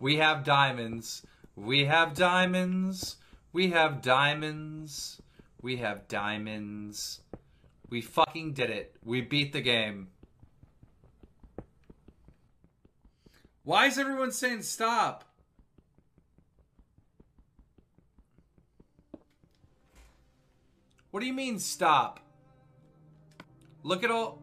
We have diamonds. We have diamonds. We have diamonds. We have diamonds. We fucking did it. We beat the game. Why is everyone saying stop? What do you mean stop? Look at all